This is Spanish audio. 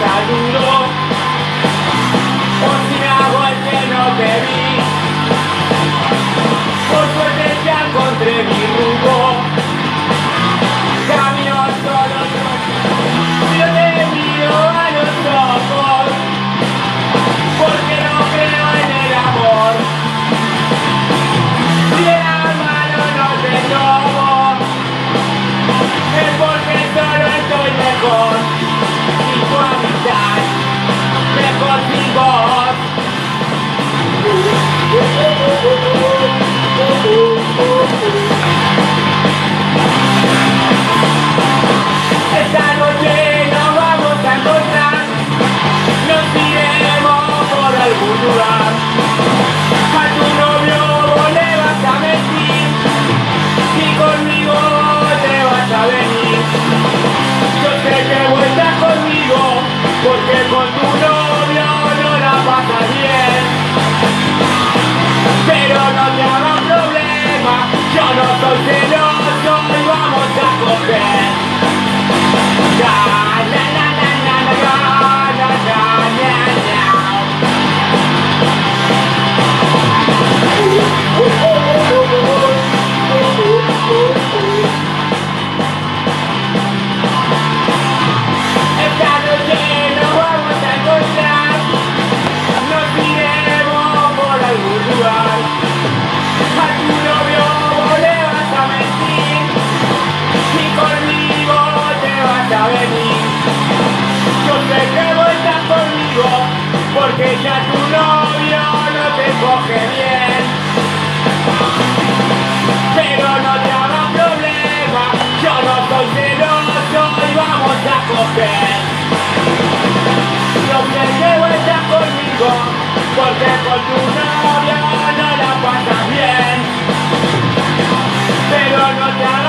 saludo Por si me hago el que no te vi. Por suerte ya encontré mi rumbo. Camino solo Yo. Te miro a los ojos Porque no creo en el amor. Si la mano no te tomo Es porque solo estoy mejor. Agora vim embora. entonces te voy a conmigo, porque ya tu novio no te coge bien. Pero no te hagas problema, yo no soy celoso y vamos a coger. No te llevo estar conmigo, porque con tu novio no la pasas bien. Pero no te hagas